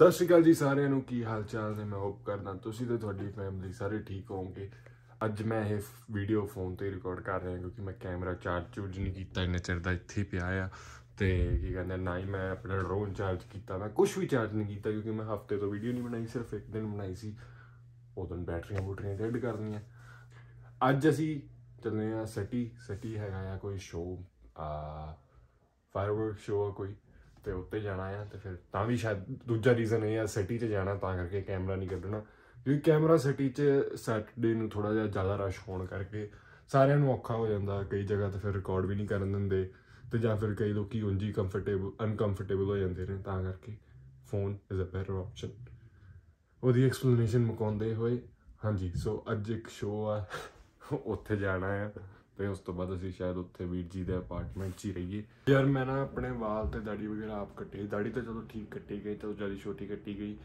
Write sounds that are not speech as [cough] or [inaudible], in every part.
ਸਤਿ ਸ਼੍ਰੀ ਅਕਾਲ ਜੀ ਸਾਰਿਆਂ ਨੂੰ, ਕੀ ਹਾਲ ਚਾਲ ਨੇ? ਮੈਂ ਹੋਪ ਕਰਦਾ ਤੁਸੀਂ ਤੇ ਤੁਹਾਡੀ ਫੈਮਿਲੀ ਸਾਰੇ ਠੀਕ ਹੋਵੋਗੇ। ਅੱਜ ਮੈਂ ਇਹ ਵੀਡੀਓ ਫੋਨ ਤੇ ਰਿਕਾਰਡ ਕਰ ਰਿਹਾ ਕਿਉਂਕਿ ਮੈਂ ਕੈਮਰਾ ਚਾਰਜ ਚੂਰਜ ਨਹੀਂ ਕੀਤਾ, ਇੰਨੇ ਚਿਰ ਦਾ ਇੱਥੇ ਹੀ ਪਿਆ ਆ। ਤੇ ਕੀ ਕਹਿੰਦੇ ਨਾ ਹੀ ਮੈਂ ਆਪਣਾ ਡਰੋਨ ਚਾਰਜ ਕੀਤਾ, ਮੈਂ ਕੁਝ ਵੀ ਚਾਰਜ ਨਹੀਂ ਕੀਤਾ ਕਿਉਂਕਿ ਮੈਂ ਹਫ਼ਤੇ ਤੋਂ ਵੀਡੀਓ ਨਹੀਂ ਬਣਾਈ, ਸਿਰਫ ਇੱਕ ਦਿਨ ਬਣਾਈ ਸੀ। ਉਦੋਂ ਬੈਟਰੀਆਂ ਬੂਟਰੀਆਂ ਡੈਡ ਕਰਨੀਆਂ ਅੱਜ ਅਸੀਂ ਚੱਲੇ ਆ ਸਟੀ ਸਟੀ ਹੈਗਾ ਆ ਕੋਈ ਸ਼ੋਅ ਆ ਫਾਇਰਵਰਕ ਸ਼ੋਅ ਆ ਕੋਈ। ਤੇ ਉੱਤੇ ਜਾਣਾ ਆ ਤੇ ਫਿਰ ਤਾਂ ਵੀ ਸ਼ਾਇਦ ਦੂਜਾ ਰੀਜ਼ਨ ਇਹ ਆ ਸਿਟੀ 'ਚ ਜਾਣਾ ਤਾਂ ਕਰਕੇ ਕੈਮਰਾ ਨਹੀਂ ਕੱਢਣਾ। ਕਿਉਂਕਿ ਕੈਮਰਾ ਸਿਟੀ 'ਚ ਸੈਟਰਡੇ ਨੂੰ ਥੋੜਾ ਜਿਹਾ ਜ਼ਿਆਦਾ ਰਸ਼ ਹੋਣ ਕਰਕੇ ਸਾਰਿਆਂ ਨੂੰ ਔਖਾ ਹੋ ਜਾਂਦਾ, ਕਈ ਜਗ੍ਹਾ ਤੇ ਫਿਰ ਰਿਕਾਰਡ ਵੀ ਨਹੀਂ ਕਰਨ ਦਿੰਦੇ ਤੇ ਜਾਂ ਫਿਰ ਕਈ ਲੋਕੀ ਉਂਝ ਹੀ ਕੰਫਰਟੇਬਲ ਅਨਕੰਫਰਟੇਬਲ ਹੋ ਜਾਂਦੇ ਨੇ ਤਾਂ ਕਰਕੇ phone is a better option ਉਹਦੀ ਐਕਸਪਲੇਨੇਸ਼ਨ ਮੁਕਾਉਂਦੇ ਹੋਏ, ਹਾਂਜੀ ਸੋ ਅੱਜ ਇੱਕ ਸ਼ੋਅ ਆ, ਉੱਥੇ ਜਾਣਾ ਆ। ਤੇ ਉਸ ਤੋਂ ਬਾਅਦ ਅਸੀਂ ਸ਼ਾਇਦ ਉੱਥੇ ਵੀਰ ਜੀ ਦੇ ਅਪਾਰਟਮੈਂਟ 'ਚ ਹੀ ਰਹੀਏ। ਯਾਰ ਮੈਂ ਨਾ ਆਪਣੇ ਵਾਲ ਤੇ ਦਾੜੀ ਵਗੈਰਾ ਆਪ ਕੱਟੇ ਦਾੜੀ ਤਾਂ ਚਲੋ ਠੀਕ ਕੱਟੀ ਗਈ, ਚਲੋ ਜ਼ਿਆਦਾ ਛੋਟੀ ਕੱਟੀ ਗਈ।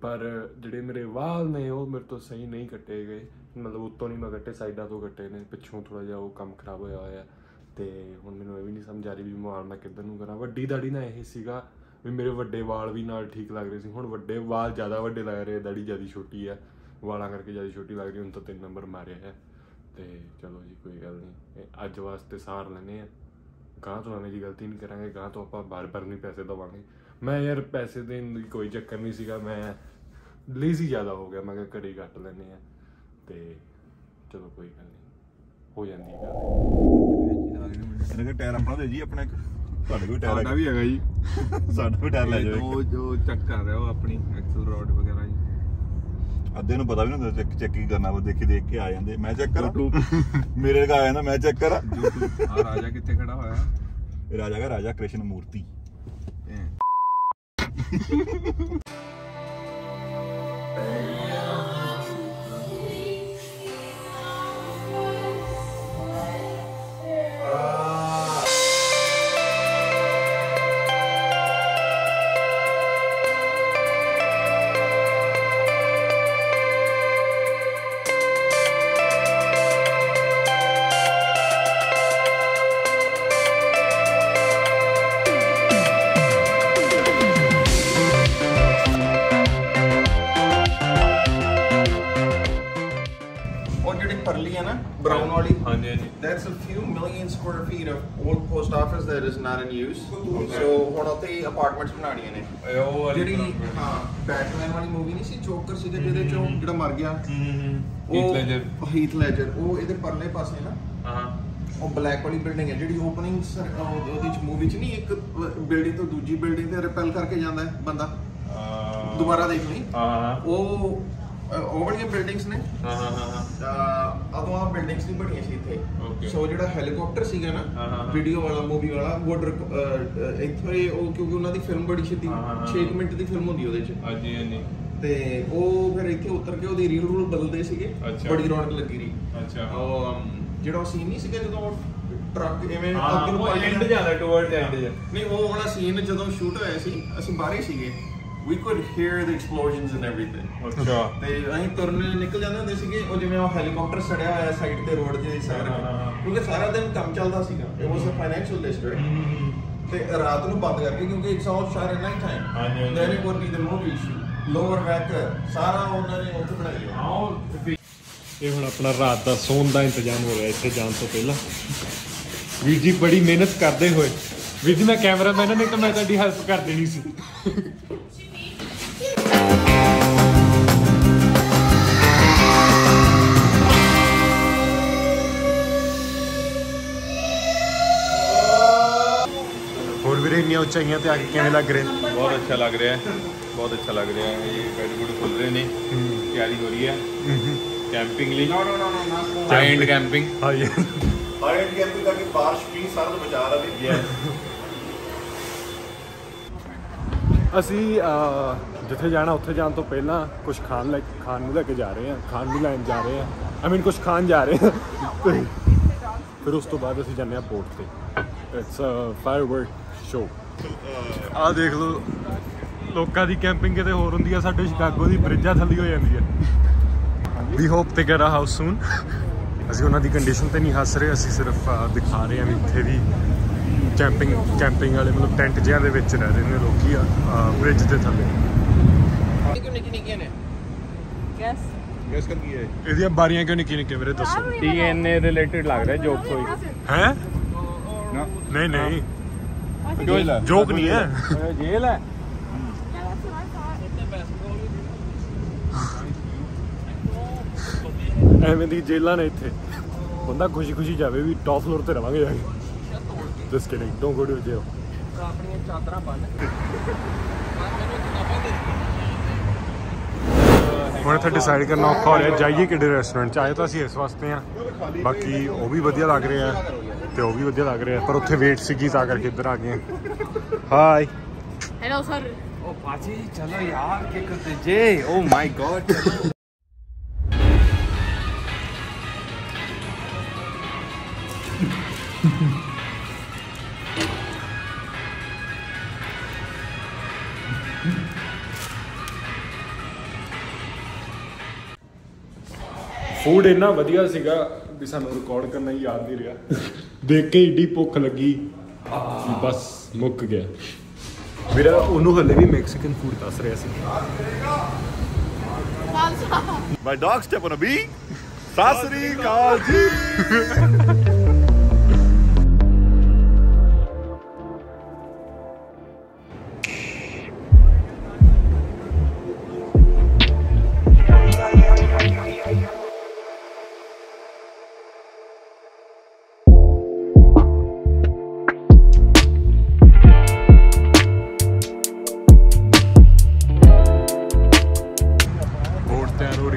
ਪਰ ਜਿਹੜੇ ਮੇਰੇ ਵਾਲ ਨੇ, ਉਹ ਮੇਰੇ ਤੋਂ ਸਹੀ ਨਹੀਂ ਕੱਟੇ ਗਏ। ਮਤਲਬ ਉੱਤੋਂ ਨਹੀਂ ਮੈਂ ਕੱਟੇ, ਸਾਈਡਾਂ ਤੋਂ ਕੱਟੇ ਨੇ। ਪਿੱਛੋਂ ਥੋੜਾ ਜਿਹਾ ਉਹ ਕੰਮ ਖਰਾਬ ਹੋਇਆ ਹੋਇਆ। ਤੇ ਹੁਣ ਮੈਨੂੰ ਇਹ ਵੀ ਨਹੀਂ ਸਮਝ ਆ ਰਹੀ ਵੀ ਵਾਲ ਮੈਂ ਕਿੱਧਰ ਨੂੰ ਕਰਾਂ। ਵੱਡੀ ਦਾੜੀ ਨਾ ਇਹ ਸੀਗਾ ਵੀ ਮੇਰੇ ਵੱਡੇ ਵਾਲ ਵੀ ਨਾਲ ਠੀਕ ਲੱਗ ਰਹੇ ਸੀ। ਹੁਣ ਵੱਡੇ ਵਾਲ ਜ਼ਿਆਦਾ ਵੱਡੇ ਲੱਗ ਰਹੇ ਦਾੜੀ ਜ਼ਿਆਦਾ ਛੋਟੀ ਆ। ਵਾਲਾਂ ਕਰਕੇ ਜ਼ਿਆਦਾ ਛੋਟੀ ਲੱਗ ਰਹੀ ਹੁਣ ਤਾਂ ਤਿੰਨ ਨੰਬਰ ਮਾਰਿਆ ਹੈ। ਤੇ ਚਲੋ ਜੀ ਕੋਈ ਗੱਲ ਨਹੀਂ। ਇਹ ਅੱਜ ਵਾਸਤੇ ਸਾਰ ਲੈਨੇ ਆ। ਗਾਂ ਤੋਂ ਐਵੇਂ ਦੀ ਗਲਤੀ ਨਹੀਂ ਕਰਾਂਗੇ ਗਾਂ ਤੋਂ ਆਪਾਂ ਬਾਰ-ਬਾਰ ਨਹੀਂ ਪੈਸੇ ਦਵਾਂਗੇ। ਮੈਂ ਯਾਰ ਪੈਸੇ ਦੇਣ ਦੀ ਕੋਈ ਚੱਕਰ ਨਹੀਂ ਸੀਗਾ ਮੈਂ ਲੇਜ਼ੀ ਜ਼ਿਆਦਾ ਹੋ ਗਿਆ ਮੈਂ ਕਿਹਾ ਘਰੇ ਹੀ ਕੱਟ ਲੈਨੇ ਆ। ਤੇ ਚਲੋ ਕੋਈ ਗੱਲ ਨਹੀਂ ਹੋ ਜਾਂਦੀ ਹੈ ਗੱਲ। ਇਹਨਾਂ ਦਾ ਟਾਇਰ ਆਪਣਾ ਦੇ ਜੀ ਆਪਣਾ ਇੱਕ। ਤੁਹਾਡੇ ਕੋਲ ਟਾਇਰ ਸਾਡਾ ਵੀ ਹੈਗਾ ਜੀ। ਸਾਡਾ ਵੀ ਟਾਇਰ ਲੈ ਜਾਓ ਉਹ ਜੋ ਚੈੱਕ ਕਰ ਰਿਹਾ ਉਹ ਆਪਣੀ ਐਕਸਲ ਰੋਡ ਵਗੈਰਾ ਜੀ। ਅੱਧੇ ਨੂੰ ਪਤਾ ਵੀ ਨਹੀਂ ਹੁੰਦਾ ਚੈੱਕ ਚੈੱਕ ਕੀ ਕਰਨਾ ਵਾ ਦੇਖੀ ਦੇਖ ਕੇ ਆ ਜਾਂਦੇ। ਮੈਂ ਚੈੱਕ ਕਰਾਂ? [laughs] ਮੇਰੇ ਲਗਾ ਆ ਜਾਂਦਾ ਮੈਂ ਚੈੱਕ ਕਰਾਂ? ਆ ਰਾਜਾ ਕਿੱਥੇ ਖੜਾ ਹੋਇਆ? ਇਹ ਰਾਜਾ ਦਾ ਰਾਜਾ ਕ੍ਰਿਸ਼ਨ ਮੂਰਤੀ। ਉਹ [laughs] a few million square feet of old post office that is not in use. So ਹੁਣ ਉੱਥੇ ਅਪਾਰਟਮੈਂਟਸ ਬਣਾਉਣੀਆਂ ਨੇ। ਉਹ ਜਿਹੜੀ ਹਾਂ ਬੈਟਮੈਨ ਵਾਲੀ ਮੂਵੀ ਨਹੀਂ ਸੀ ਜੋਕਰ ਸੀਗਾ ਜਿਹਦੇ ਚੋਂ ਜਿਹੜਾ ਮਰ ਗਿਆ। ਹੀਥ ਲੈਜਰ ਉਹ ਇਹਦੇ ਪਰਲੇ ਪਾਸੇ ਨਾ ਹਾਂ। ਉਹ ਬਲੈਕ ਵਾਲੀ ਬਿਲਡਿੰਗ ਹੈ ਜਿਹੜੀ ਓਪਨਿੰਗ ਉਹਦੀ ਚ ਮੂਵੀ ਚ ਨਹੀਂ ਇੱਕ ਬਿਲਡਿੰਗ ਤੋਂ ਦੂਜੀ ਬਿਲਡਿੰਗ ਤੇ ਰਿਪੈਲ ਕਰਕੇ ਜਾਂਦਾ ਹੈ ਬੰਦਾ। ਦੁਬਾਰਾ ਦੇਖ ਲਈ। ਹਾਂ ਉਹ ਅਹ, ਉਹ ਵਾਲੀਆਂ ਬਿਲਡਿੰਗਸ ਨੇ। ਹਾਂ ਹਾਂ ਹਾਂ ਤਾਂ ਅਦੋਂ ਆ ਬਿਲਡਿੰਗਸ ਨਹੀਂ ਬਣੀਆਂ ਸੀ ਇੱਥੇ. ਸੋ ਜਿਹੜਾ ਹੈਲੀਕਾਪਟਰ ਸੀਗਾ ਨਾ। ਵੀਡੀਓ ਵਾਲਾ ਮੂਵੀ ਵਾਲਾ ਬਾਰਡਰ ਇੱਥੇ ਉਹ ਕਿਉਂਕਿ ਉਹਨਾਂ ਦੀ ਫਿਲਮ ਬੜੀ ਛੇਤੀ ਹਾਂ, ਹਾਂ, ਹਾਂ। 6 ਮਿੰਟ ਦੀ ਫਿਲਮ ਹੁੰਦੀ ਉਹਦੇ ਚ। ਹਾਂਜੀ ਹਾਂਜੀ। ਤੇ ਉਹ ਫਿਰ ਇੱਥੇ ਉਤਰ ਕੇ ਉਹਦੀ ਰੀਲ ਰੂਲ ਬਦਲਦੇ ਸੀਗੇ। ਬੜੀ ਰੌਣਕ ਲੱਗੀ ਰਹੀ। ਅੱਛਾ। ਉਹ ਜਿਹੜਾ ਉਹ ਸੀਨ ਨਹੀਂ ਸੀਗਾ ਜਦੋਂ ਟਰੱਕ ਐਵੇਂ ਅੱਗੇ ਨੂੰ ਰਿਹਾ। ਜਾਂਦਾ। ਟੁਵਰਡ ਐਂਡ ਜਾ ਨਹੀਂ ਉਹ ਵਾਲਾ ਸੀਨ ਜਦੋਂ ਸ਼ੂਟ ਹੋਇਆ ਸੀ ਅਸੀਂ ਬਾਹਰ ਹੀ ਸੀਗੇ। We could hear the explosions and everything. ਅੱਛਾ। ਤੇ ਅਸੀਂ ਤੁਰਨ ਨਿਕਲ ਜਾਂਦੇ ਹੁੰਦੇ ਸੀਗੇ ਉਹ ਜਿਵੇਂ ਉਹ ਹੈਲੀਕਾਪਟਰ ਸੜਿਆ ਹੋਇਆ ਸਾਈਡ ਤੇ ਰੋਡ ਹਾਂ, ਹਾਂ। ਕਿਉਂਕਿ ਸਾਰਾ ਦਿਨ ਕੰਮ ਚੱਲਦਾ ਸੀਗਾ। It was a financial district ਤੇ ਰਾਤ ਨੂੰ ਬੰਦ ਕਰਕੇ ਕਿਉਂਕਿ it's all shot at night time. Then it would be the movie lower rack ਸਾਰਾ ਉਹਨਾਂ ਨੇ ਉੱਥੇ ਬਣਾ ਲਿਆ ਆਓ ਇਹ ਹੁਣ ਆਪਣਾ ਰਾਤ ਦਾ ਸੌਣ ਦਾ ਇੰਤਜ਼ਾਮ ਹੋ ਰਿਹਾ ਇੱਥੇ ਜਾਣ ਤੋਂ ਪਹਿਲਾਂ। ਵੀਰ ਜੀ ਬੜੀ ਮਿਹਨਤ ਕਰਦੇ ਹੋਏ। ਵੀਰ ਜੀ ਮੈਂ ਕੈਮਰਾਮੈਨ ਨਹੀਂ ਤਾਂ ਮੈਂ ਤੁਹਾਡੀ ਹੈਲਪ ਕਰ ਦੇਣੀ ਸੀ। ਵੀਰੇ ਇੰਨੀਆਂ ਉਚਾਈਆਂ ਤੇ ਆ ਕੇ ਕਿਵੇਂ ਲੱਗ ਰਿਹਾ? ਬਹੁਤ ਅੱਛਾ ਲੱਗ ਰਿਹਾ ਹੈ। ਬਹੁਤ ਅੱਛਾ ਲੱਗ ਰਿਹਾ ਹੈ। ਇਹ ਬੈਡ ਬੁੱਡ ਖੁੱਲ ਰਹੇ ਨੇ। ਤਿਆਰੀ ਹੋ ਰਹੀ ਹੈ। ਕੈਂਪਿੰਗ ਲਈ। No no no no high end camping ਹਾਂ ਯਾਰ ਹਾਈ ਐਂਡ ਕੈਂਪਿੰਗ ਕਰਕੇ ਬਾਰਿਸ਼ ਵੀ ਸਾਰਾ ਤੋਂ ਬਚਾ ਰਵੇ ਅਸੀਂ ਅਹ, ਜਿੱਥੇ ਜਾਣਾ ਉੱਥੇ ਜਾਣ ਤੋਂ ਪਹਿਲਾਂ ਕੁਝ ਖਾਣ ਲੈ ਖਾਣ ਨੂੰ ਲੈ ਕੇ ਜਾ ਰਹੇ ਹਾਂ। ਖਾਣ ਨੂੰ ਲੈਣ ਜਾ ਰਹੇ ਹਾਂ। ਆਈ ਮੀਨ ਕੁਝ ਖਾਣ ਜਾ ਰਹੇ ਹਾਂ। ਤੇ ਫਿਰ ਉਸ ਤੋਂ ਬਾਅਦ ਅਸੀਂ ਜਾਂਦੇ ਹਾਂ ਪੋਰਟ ਤੇ। ਇਟਸ ਅ ਫਾਇਰਵਰਕ ਸ਼ੋ ਆਹ ਦੇਖ ਲਓ ਲੋਕਾਂ ਦੀ ਕੈਂਪਿੰਗ ਕਿਤੇ ਹੋਰ ਹੁੰਦੀ ਆ ਸਾਡੇ ਸ਼ਿਕਾਗੋ ਦੀ ਬ੍ਰਿਜਾਂ ਥੱਲੇ ਹੋ ਜਾਂਦੀ ਹੈ we hope to get a house soon ਅਸੀਂ ਉਹਨਾਂ ਦੀ ਕੰਡੀਸ਼ਨ ਤੇ ਨਹੀਂ ਹੱਸ ਰਹੇ ਅਸੀਂ ਸਿਰਫ ਦਿਖਾ ਰਹੇ ਹਾਂ ਵੀ ਇੱਥੇ ਵੀ ਕੈਂਪਿੰਗ ਕੈਂਪਿੰਗ ਵਾਲੇ ਮਤਲਬ ਟੈਂਟ ਜਿਹਾਂ ਦੇ ਵਿੱਚ ਰਹਿ ਰਹੇ ਨੇ ਲੋਕੀ ਆ ਬ੍ਰਿਜ ਦੇ ਥੱਲੇ। ਕਿਉਂ ਨਿੱਕੀ ਨਿੱਕੀਆਂ ਨੇ? Guess. ਗੈਸ ਕਰ ਕੀ ਹੈ ਇਹਦੀਆਂ ਬਾਰੀਆਂ ਕਿਉਂ ਨਿੱਕੀ ਨਿੱਕੀ ਮੇਰੇ ਦੱਸੋ। ਡੀਐਨਏ ਰਿਲੇਟਡ ਲੱਗ ਰਿਹਾ ਜੋਕ ਕੋਈ ਹੈ? ਨਾ। ਨਹੀਂ ਨਹੀਂ। ਜੋਕ ਨਹੀਂ ਹੈ। ਜੇਲ ਹੈ। ਐਵੇਂ ਦੀ ਜੇਲਾਂ ਨੇ ਇੱਥੇ। ਬੰਦਾ ਖੁਸ਼ੀ ਖੁਸ਼ੀ ਜਾਵੇ ਵੀ ਟੌਪ ਫਲੋਰ ਤੇ ਰਵਾਂਗੇ ਜਾ ਕੇ। Just kidding don't go to jail ਆਪਣੀਆਂ ਚਾਦਰਾਂ ਬੰਨ ਹੁਣ ਇੱਥੇ ਡਿਸਾਈਡ ਕਰਨਾ ਔਖਾ ਹੋ ਰਿਹਾ। ਜਾਈਏ ਕਿਹੜੇ ਰੈਸਟੋਰੈਂਟ ਚ? ਆਏ ਤਾਂ ਅਸੀਂ ਇਸ ਵਾਸਤੇ ਆ ਬਾਕੀ ਉਹ ਵੀ ਵਧੀਆ ਲੱਗ ਰਿਹਾ। ਤੇ ਉਹ ਵੀ ਵਧੀਆ ਲੱਗ ਰਿਹਾ ਪਰ ਉੱਥੇ ਵੇਟ ਸੀਗੀ ਤਾਂ ਕਰਕੇ ਇੱਧਰ ਆ ਗਏ ਹਾਈ ਹੈਲੋ ਸਰ ਉਹ ਬਾਜੀ ਚਲੋ ਯਾਰ ਕੀ ਕਰਦੇ ਜੇ? ਓ ਮਾਈ ਗॉड ਫੂਡ ਇੰਨਾ ਵਧੀਆ ਸੀਗਾ ਵੀ ਸਾਨੂੰ ਰਿਕਾਰਡ ਕਰਨਾ ਹੀ ਯਾਦ ਨਹੀਂ ਰਿਹਾ। ਦੇਖ ਕੇ ਏਡੀ ਭੁੱਖ ਲੱਗੀ। ਵੀ ਬਸ ਮੁੱਕ ਗਿਆ। ਮੇਰਾ ਉਹਨੂੰ ਹੱਲੇ ਵੀ ਮੈਕਸੀਕਨ ਫੂਡ ਦੱਸ ਰਿਹਾ ਸੀ। My dog step on a bee ਸਾਸਰੀ ਕਾਲ ਜੀ।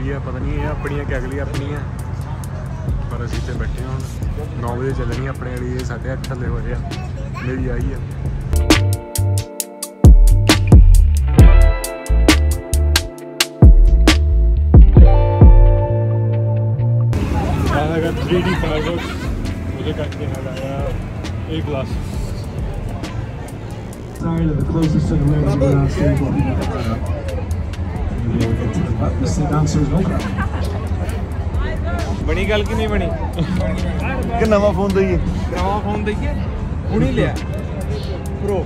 ਬੋਟ ਤਿਆਰ ਹੋ ਰਹੀ ਹੈ ਪਤਾ ਨਹੀਂ ਇਹ ਆਪਣੀਆਂ ਕਿ ਅਗਲੀ ਆਪਣੀ ਹੈ ਪਰ ਅਸੀਂ ਤੇ ਬੈਠੇ ਹਾਂ ਹੁਣ। 9 ਵਜੇ ਚੱਲਣੀ ਆਪਣੇ ਵਾਲੀ, ਇਹ 8:30 ਥੱਲੇ ਹੋਏ ਆ। ਮੇਰੀ ਆਈ ਹੈ। ਆਹ ਹੈਗਾ 3D fireworks, ਉਹਦੇ ਕਰਕੇ ਹੈਗਾ ਆ ਇਹ glass Sorry to the closest to the rim to go downstairs while we get that ਬਣੀ ਗੱਲ ਕਿ ਨਹੀਂ ਬਣੀ ਕਿ ਨਵਾਂ ਫੋਨ ਦਈਏ ਨਵਾਂ ਫੋਨ ਦਈਏ ਹੁਣੀ ਲਿਆ pro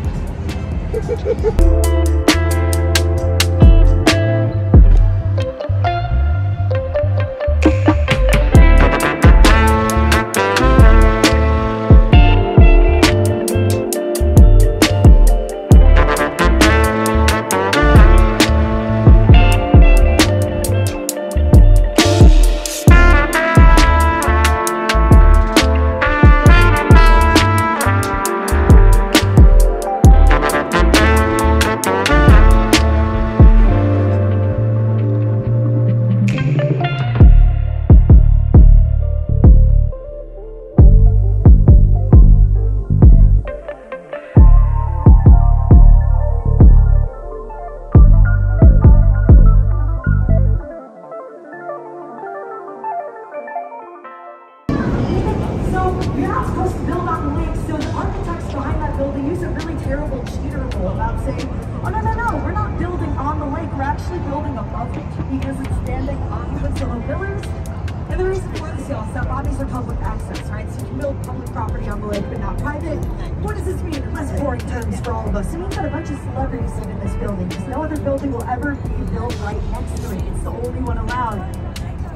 lake, but not private. What does this mean in less boring terms for all of us? It means that a bunch of celebrities live in this building because no other building will ever be built right next to it. It's the only one allowed.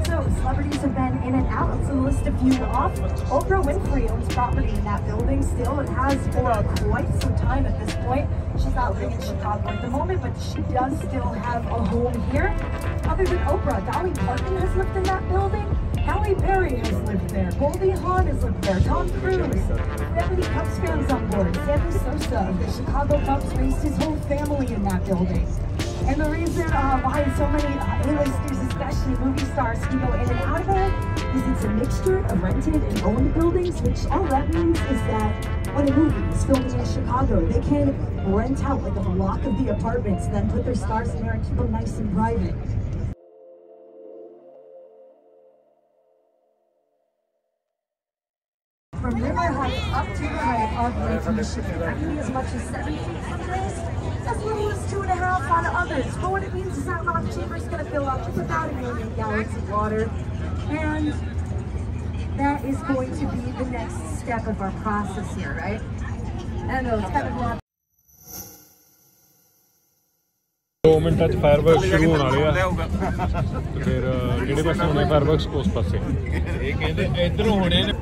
So, celebrities have been in and out. To list a few off, Oprah Winfrey owns property in that building still and has for quite some time at this point. She's not living in Chicago at the moment, but she does still have a home here. Other than Oprah, Dolly Parton has lived in that building. Halle Berry has lived there. Goldie Hawn has lived there. Tom Cruise. Any Cubs fans on board? Sammy Sosa of the Chicago Cubs raised his whole family in that building. And the reason uh, why so many uh, A-listers, especially movie stars, can go in and out of there is it's a mixture of rented and owned buildings, which all that means is that when a movie is filming in Chicago, they can rent out like a block of the apartments, then put their stars in there and keep them nice and private. From Riverhead up to the height of Lake Michigan, that can be as much as seven feet on days, as little as two and a half on others. But what it means is that rock chamber is going to fill up with about a million gallons of water. And that is going to be the next step of our process here, right? I don't know, it's kind of long. 2 ਮਿੰਟਾਂ 'ਚ ਫਾਇਰਵਰਕਸ ਸ਼ੁਰੂ ਹੋਣ ਵਾਲੇ ਆ ਤੇ ਫਿਰ ਅਹ, ਕਿਹੜੇ ਪਾਸੇ ਹੋਣੇ ਫਾਇਰਵਰਕਸ ਉਸ ਪਾਸੇ ਇਹ ਕਹਿੰਦੇ ਇਧਰੋਂ ਹੋਣੇ ਨੇ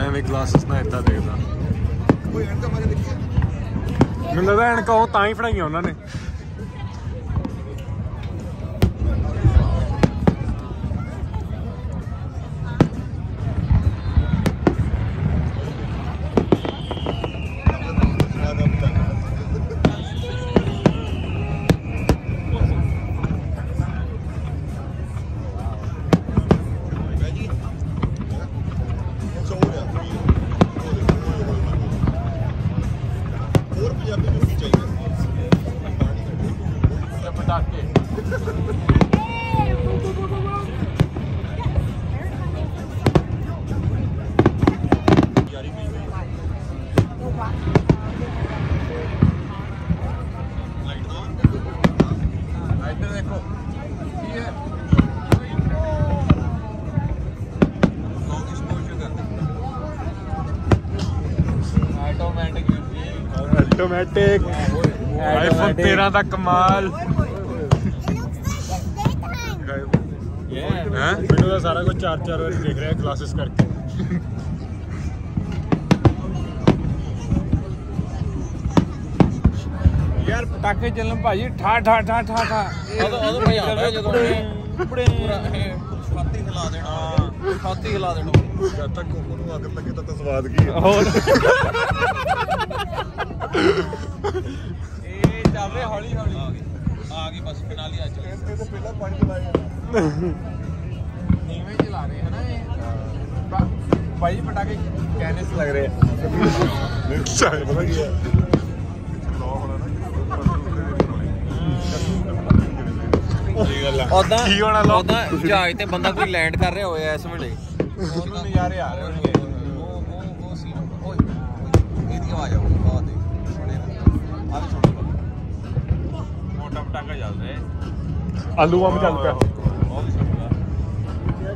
ਐਵੇਂ ਗਲਾਸਸ ਨਾਲ ਇਦਾਂ ਦੇਖਦਾ। ਮੈਨੂੰ ਲੱਗਦਾ ਐਨਕਾਂ ਉਹ ਤਾਂ ਹੀ ਫੜਾਈਆਂ ਉਹਨਾਂ ਨੇ। ਆਟੋਮੈਟਿਕ ਆਈਫੋਨ 13 ਦਾ ਕਮਾਲ। ਹੈ? ਮੈਨੂੰ ਤਾਂ ਸਾਰਾ ਕੁਝ ਚਾਰ ਚਾਰ ਵਾਰੀ ਦੇਖ ਰਿਹਾ ਕਲਾਸਿਸ ਕਰਕੇ। ਯਾਰ ਪਟਾਕੇ ਚੱਲਣ ਭਾਜੀ ਠਾ ਠਾ ਠਾ ਠਾ ਠਾ। ਉਦੋਂ ਉਦੋਂ ਭਾਈ ਆਉਂਦਾ ਜਦੋਂ ਇਹ ਪੂਰਾ ਇਹ ਛਾਤੀ ਹਿਲਾ ਦੇਣਾ ਛਾਤੀ ਹਿਲਾ ਦੇਣਾ। ਜਦ ਤੱਕ ਘੁੰਮ ਨੂੰ ਅੱਗ ਲੱਗੇ ਤਾਂ ਸਵਾਦ ਕੀ ਹੋਰ। ਇਹ ਜਾਵੇ ਹੌਲੀ ਹੌਲੀ ਆ ਗਈ ਬਸ ਫਿਨਾਲੀ ਆ ਚੱਲੀ ਇਹ ਤਾਂ ਪਹਿਲਾਂ ਪਾਣੀ ਚਲਾਇਆ ਨੀਵੇਂ ਚਲਾ ਰਹੇ ਹਨਾ ਇਹ ਭਾ- ਭਾਈ ਪਟਾਕੇ ਕੈਨਸ ਲੱਗ ਰਹੇ ਆ ਚਾਹੇ ਪਤਾ ਕੀ ਆ ਲਾਅ ਹੋਣਾ ਨਾ ਉਦਾਂ ਕੀ ਹੋਣਾ ਲੋ? ਉਦਾਂ ਜਹਾਜ਼ ਤੇ ਬੰਦਾ ਕੋਈ ਲੈਂਡ ਕਰ ਰਿਹਾ ਹੋਇਆ ਇਸ ਵੇਲੇ। ਉਹਨੂੰ ਨਜ਼ਾਰੇ ਆ ਰਹੇ ਹੋਣਗੇ। ਉਹ ਉਹ ਉਹ ਸੀ ਓਏ ਓਏ, ਇਹਦੀ ਆਵਾਜ਼ ਆਉਂਦੀ ਮੋਟਾ ਪਟਾਕਾ ਚੱਲ ਰਿਹਾ ਆਲੂ ਆਮ ਚੱਲ ਪਿਆ। ਵੀ ਸੁਣੂਗਾ ਆ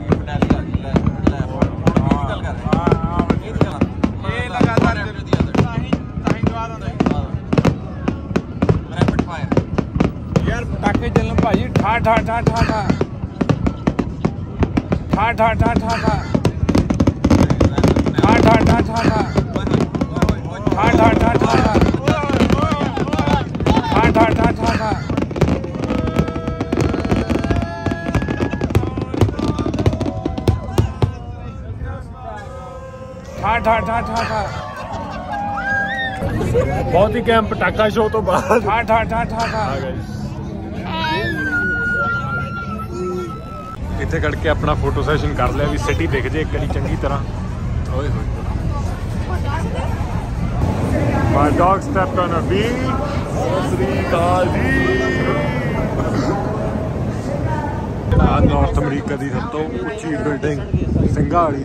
ਗਈ ਫਿਨਾਲੀ ਆ ਗਈ ਲੈ ਲੈ ਇਹਦੀ ਗੱਲ ਕਰ ਰਹੇ। ਹਾਂ ਹਾਂ ਇਹਦੀ ਗੱਲ ਇਹ ਲਗਾਤਾਰ ਤਾਂ ਹੀ ਤਾਂ ਹੀ ਜਵਾਬ ਆਉਂਦਾ ਰੈਪਿਡ ਫਾਇਰ। ਯਾਰ ਪਟਾਕੇ ਚੱਲਣ ਭਾਜੀ ਠਾ ਠਾ ਠਾ ਠਾ ਠਾ ਠਾ ਠਾ ਠਾ ਠਾ ਠਾ ਠਾ ਠਾ ਠਾ ਠਾ ਠਾਠ ਠਾਠ ਠਾਠ ਠਾਠ। ਠਾਠ ਠਾਠ ਠਾਠ ਬਹੁਤ ਹੀ ਕੈਂਪ ਪਟਾਕਾ ਸ਼ੋਅ ਤੋਂ ਬਾਅਦ। ਠਾ ਠਾ ਠਾ ਠਾ ਠਾ ਇੱਥੇ ਖੜ ਕੇ ਆਪਣਾ ਫੋਟੋ ਸੈਸ਼ਨ ਕਰ ਲਿਆ ਵੀ ਸਿਟੀ ਦਿਖ ਜੇ ਇੱਕ ਚੰਗੀ ਤਰ੍ਹਾਂ। ਓਏ ਹੋਏ। My dog stepped on a bee. ਸ੍ਰੀ ਅਕਾਲ ਜੀ ਆ ਨਾਰਥ ਅਮਰੀਕਾ ਦੀ ਸਭ ਤੋਂ ਉੱਚੀ ਬਿਲਡਿੰਗ ਸਿੰਘਾਂ ਵਾਲੀ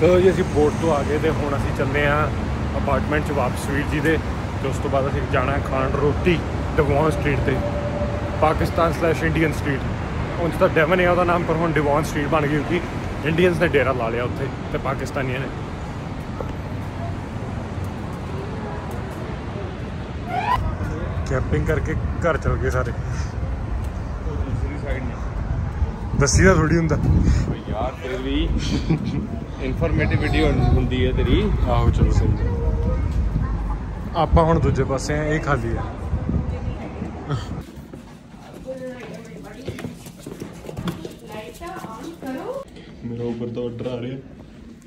ਚਲੋ ਜੀ ਅਸੀਂ ਬੋਟ ਤੋਂ ਆ ਗਏ ਤੇ ਹੁਣ ਅਸੀਂ ਚੱਲੇ ਆ ਅਪਾਰਟਮੈਂਟ ਚ ਵਾਪਸ ਵੀਰ ਜੀ ਦੇ ਤੇ ਉਸ ਤੋਂ ਬਾਅਦ ਅਸੀਂ ਜਾਣਾ ਖਾਣ ਰੋਟੀ ਡਿਵੌਨ ਸਟਰੀਟ ਤੇ ਪਾਕਿਸਤਾਨ ਸਲੈਸ਼ ਇੰਡੀਅਨ ਸਟਰੀਟ ਉਂਝ ਤਾਂ ਡੈਵਨ ਹੈ ਉਹਦਾ ਨਾਮ ਪਰ ਹੁਣ ਡਿਵੌਨ ਸਟਰੀਟ ਬਣ ਗਈ ਕਿਉਂਕਿ ਇੰਡੀਅਨਸ ਨੇ ਡੇਰਾ ਲਾ ਲਿਆ ਉੱਥੇ ਤੇ ਪਾਕਿਸਤਾਨੀਆਂ ਨੇ। ਕੈਂਪਿੰਗ ਕਰਕੇ ਘਰ ਚਲ ਗਏ ਸਾਰੇ। ਦੂਸਰੀ ਸਾਈਡ ਨੇ ਦੱਸੀ ਦਾ ਥੋੜੀ ਹੁੰਦਾ। ਯਾਰ ਫਿਰ ਵੀ ਇਨਫੋਰਮੇਟਿਵ ਵੀਡੀਓ ਹੁੰਦੀ ਹੈ ਤੇਰੀ। ਆਹੋ ਚਲੋ ਸਹੀ ਆਪਾਂ ਹੁਣ ਦੂਜੇ ਪਾਸੇ ਆ ਇਹ ਖਾਲੀ ਆ ਮੇਰਾ ਉੱਪਰ ਤੋਂ ਆਰਡਰ ਆ ਰਿਹਾ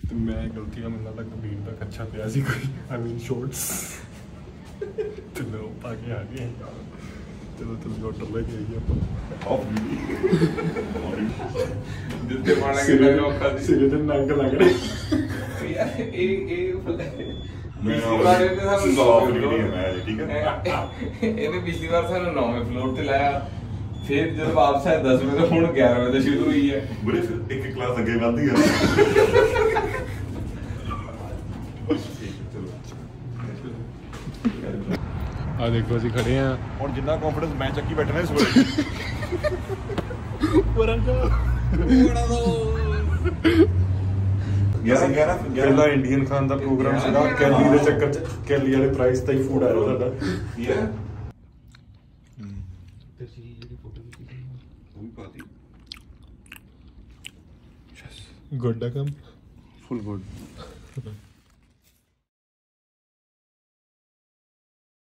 ਤੇ ਮੈਂ ਗਲਤੀ ਨਾਲ ਮੈਨੂੰ ਲੱਗਦਾ ਕਬੀਰ ਦਾ ਕੱਛਾ ਪਿਆ ਸੀ ਕੋਈ। ਆਈ ਮੀਨ ਸ਼ੋਰਟਸ ਤੇ ਮੈਂ ਉਹ ਪਾ ਕੇ ਆ ਗਿਆ। ਚਲੋ ਚਲੋ ਆਰਡਰ ਲੈ ਕੇ ਆਈਏ ਆਪਾਂ। ਦਿੱਤੇ ਪਾਣਾ ਕਿ ਮੈਂ ਔਖਾ ਸੀ ਸਿਰੇ ਤੇ ਨੰਗ ਲੱਗ ਰਹੇ। ਯਾਰ ਇਹ ਇਹ ਮੈਂ ਪਿਛਲੀ ਵਾਰ ਇਹਨੇ ਸਾਨੂੰ ਸਾਫ਼ ਨੌਵੇਂ ਨਿਕਲੀ ਹੈ floor- ਮੈਂ ਜੀ, ਠੀਕ ਹੈ ਇਹਨੇ ਪਿਛਲੀ ਵਾਰ ਸਾਨੂੰ 9ਵੇਂ ਫਲੋਰ ਤੇ ਲਾਇਆ। ਫਿਰ ਜਦ ਵਾਪਸ ਆਇਆ 10ਵੇਂ ਤੋਂ ਹੁਣ 11ਵੇਂ ਤੋਂ ਸ਼ੁਰੂ ਹੋਈ ਹੈ। ਬੜੇ ਫਿਰ ਇੱਕ ਕਲਾਸ ਅੱਗੇ ਵੱਧਦੀ ਆ। ਆ ਦੇਖੋ ਅਸੀਂ ਖੜੇ ਆ ਹੁਣ ਜਿੰਨਾ ਕੰਫੀਡੈਂਸ ਮੈਂ ਚੱਕੀ ਬੈਠਣਾ ਇਸ ਵੇਲੇ। 11 11 ਪਹਿਲਾ ਇੰਡੀਅਨ ਖਾਨ ਦਾ ਪ੍ਰੋਗਰਾਮ ਸੀਗਾ ਕੈਲੀ ਦੇ ਚੱਕਰ ਚ ਕੈਲੀ ਵਾਲੇ ਪ੍ਰਾਈਸ ਤਾਂ ਹੀ ਫੂਡ ਆਇਆ ਸਾਡਾ। ਯਾ ਗੁੱਡ ਆ ਕੰਮ। ਫੁੱਲ ਗੁੱਡ